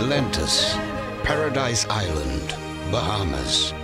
Atlantis, Paradise Island, Bahamas.